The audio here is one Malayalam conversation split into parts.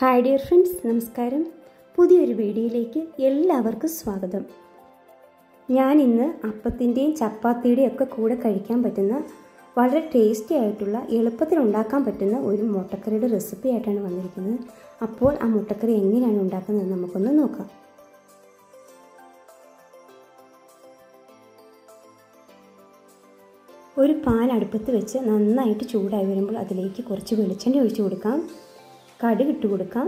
ഹായ് ഡിയർ ഫ്രണ്ട്സ് നമസ്കാരം. പുതിയൊരു വീഡിയോയിലേക്ക് എല്ലാവർക്കും സ്വാഗതം. ഞാൻ ഇന്ന് അപ്പത്തിന്റെയും ചപ്പാത്തിയുടെയും ഒക്കെ കൂടെ കഴിക്കാൻ പറ്റുന്ന വളരെ ടേസ്റ്റി ആയിട്ടുള്ള എളുപ്പത്തിൽ ഉണ്ടാക്കാൻ പറ്റുന്ന ഒരു മുട്ടക്കറിയുടെ റെസിപ്പി ആയിട്ടാണ് വന്നിരിക്കുന്നത്. അപ്പോൾ ആ മുട്ടക്കറി എങ്ങനെയാണ് ഉണ്ടാക്കുന്നത് നമുക്കൊന്ന് നോക്കാം. ഒരു പാൻ അടുപ്പത്ത് വെച്ച് നന്നായിട്ട് ചൂടായി വരുമ്പോൾ അതിലേക്ക് കുറച്ച് വെളിച്ചെണ്ണ ഒഴിച്ചു കൊടുക്കാം. കടുക് ഇട്ട് കൊടുക്കാം.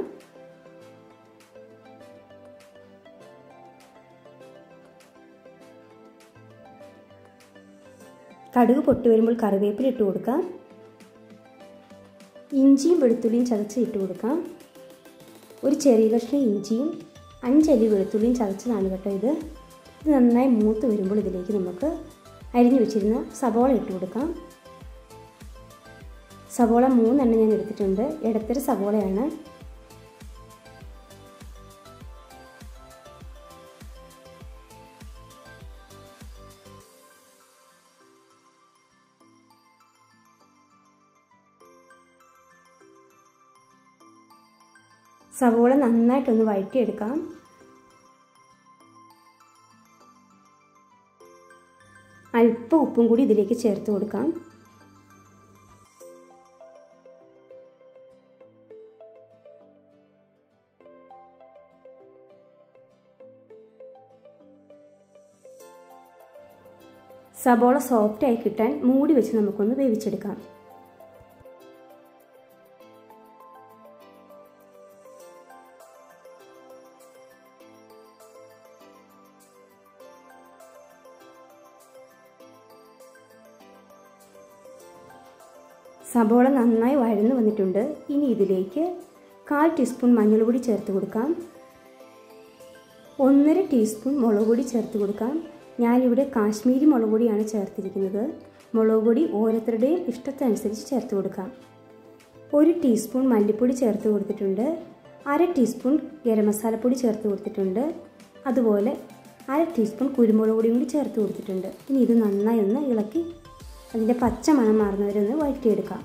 കടുക് പൊട്ടി വരുമ്പോൾ കറിവേപ്പില ഇട്ട് കൊടുക്കാം. ഇഞ്ചിയും വെളുത്തുള്ളിയും ചതച്ച് ഇട്ട് കൊടുക്കാം. ഒരു ചെറിയ കഷ്ണം ഇഞ്ചിയും അഞ്ചല്ലി വെളുത്തുള്ളിയും ചതച്ചതാണ് കേട്ടോ ഇത് ഇത് നന്നായി മൂത്ത് വരുമ്പോൾ ഇതിലേക്ക് നമുക്ക് അരിഞ്ഞു വെച്ചിരുന്ന സവോള ഇട്ട് കൊടുക്കാം. സവോള മൂന്നെണ്ണം ഞാൻ എടുത്തിട്ടുണ്ട്. ഇടത്തര സവോളയാണ്. സവോള നന്നായിട്ടൊന്ന് വഴറ്റിയെടുക്കാം. അല്പം ഉപ്പും കൂടി ഇതിലേക്ക് ചേർത്ത് കൊടുക്കാം. സബോള സോഫ്റ്റ് ആയി കിട്ടാൻ മൂടി വെച്ച് നമുക്കൊന്ന് വേവിച്ചെടുക്കാം. സബോള നന്നായി വഴന്നു വന്നിട്ടുണ്ട്. ഇനി ഇതിലേക്ക് കാൽ ടീസ്പൂൺ മഞ്ഞൾപൊടി ചേർത്ത് കൊടുക്കാം. ഒന്നര ടീസ്പൂൺ മുളക് പൊടി ചേർത്ത് കൊടുക്കാം. ഞാനിവിടെ കാശ്മീരി മുളക് പൊടിയാണ് ചേർത്തിരിക്കുന്നത്. മുളക് പൊടി ഓരോരുത്തരുടെയും ഇഷ്ടത്തിനനുസരിച്ച് ചേർത്ത് കൊടുക്കാം. ഒരു ടീസ്പൂൺ മല്ലിപ്പൊടി ചേർത്ത് കൊടുത്തിട്ടുണ്ട്. അര ടീസ്പൂൺ ഗരം മസാലപ്പൊടി ചേർത്ത് കൊടുത്തിട്ടുണ്ട്. അതുപോലെ അര ടീസ്പൂൺ കുരുമുളക് പൊടിയും കൂടി ചേർത്ത് കൊടുത്തിട്ടുണ്ട്. ഇനി ഇത് നന്നായി ഒന്ന് ഇളക്കി അതിന്റെ പച്ച മണം മാറുന്നവരെ ഒന്ന് വഴറ്റിയെടുക്കാം.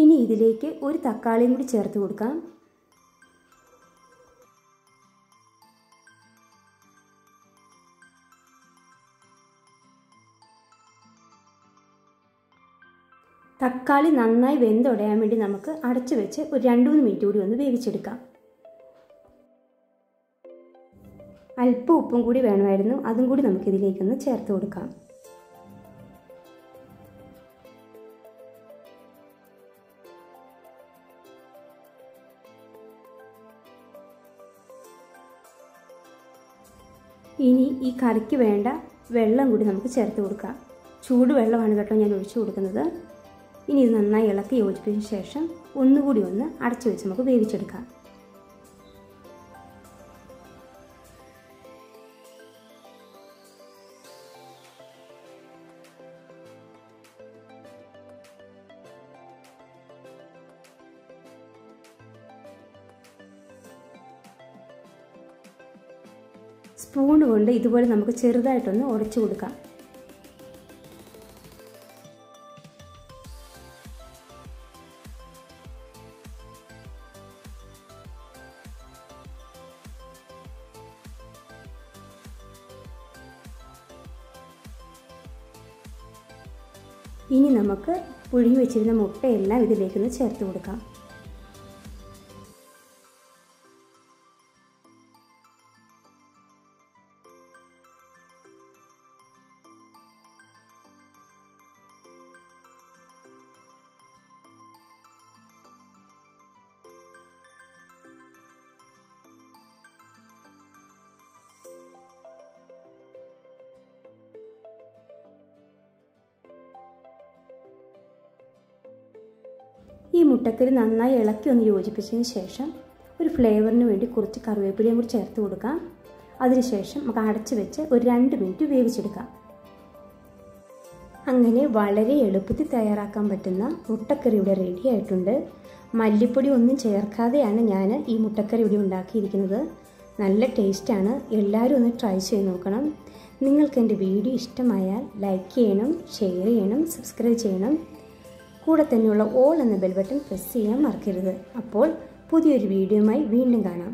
ഇനി ഇതിലേക്ക് ഒരു തക്കാളിയും കൂടി ചേർത്ത് കൊടുക്കാം. തക്കാളി നന്നായി വെന്തുടയാൻ വേണ്ടി നമുക്ക് അടച്ചു വെച്ച് ഒരു രണ്ട് മൂന്ന് മിനിറ്റ് കൂടി ഒന്ന് വേവിച്ചെടുക്കാം. അല്പം ഉപ്പും കൂടി വേണമായിരുന്നു. അതും കൂടി നമുക്കിതിലേക്കൊന്ന് ചേർത്ത് കൊടുക്കാം. ഇനി ഈ കറിക്ക് വേണ്ട വെള്ളം കൂടി നമുക്ക് ചേർത്ത് കൊടുക്കാം. ചൂട് വെള്ളമാണ് കേട്ടോ ഞാൻ ഒഴിച്ചു കൊടുക്കുന്നത്. ഇനി ഇത് നന്നായി ഇളക്കി യോജിപ്പിച്ച ശേഷം ഒന്നുകൂടി ഒന്ന് അടച്ചു വെച്ച് നമുക്ക് വേവിച്ചെടുക്കാം. സ്പൂൺ കൊണ്ട് ഇതുപോലെ നമുക്ക് ചെറുതായിട്ടൊന്ന് ഉടച്ചു കൊടുക്കാം. ഇനി നമുക്ക് പുഴുങ്ങി വെച്ചിരുന്ന മുട്ടയെല്ലാം ഇതിലേക്കൊന്ന് ചേർത്ത് കൊടുക്കാം. ഈ മുട്ടക്കറി നന്നായി ഇളക്കി ഒന്ന് യോജിപ്പിച്ചതിന് ശേഷം ഒരു ഫ്ലേവറിന് വേണ്ടി കുറച്ച് കറിവേപ്പിലയും കൂടി ചേർത്ത് കൊടുക്കാം. അതിനുശേഷം നമുക്ക് അടച്ച് വെച്ച് ഒരു രണ്ട് മിനിറ്റ് വേവിച്ചെടുക്കാം. അങ്ങനെ വളരെ എളുപ്പത്തിൽ തയ്യാറാക്കാൻ പറ്റുന്ന മുട്ടക്കറി ഇവിടെ റെഡി ആയിട്ടുണ്ട്. മല്ലിപ്പൊടി ഒന്നും ചേർക്കാതെയാണ് ഞാൻ ഈ മുട്ടക്കറി ഇവിടെ ഉണ്ടാക്കിയിരിക്കുന്നത്. നല്ല ടേസ്റ്റാണ് എല്ലാവരും ഒന്ന് ട്രൈ ചെയ്ത് നോക്കണം. നിങ്ങൾക്ക് എന്റെ വീഡിയോ ഇഷ്ടമായാൽ ലൈക്ക് ചെയ്യണം ഷെയർ ചെയ്യണം സബ്സ്ക്രൈബ് ചെയ്യണം. കൂടെ തന്നെയുള്ള ഓൾ എന്ന ബെൽ ബട്ടൺ പ്രസ് ചെയ്യാൻ മറക്കരുത്. അപ്പോൾ പുതിയൊരു വീഡിയോയുമായി വീണ്ടും കാണാം.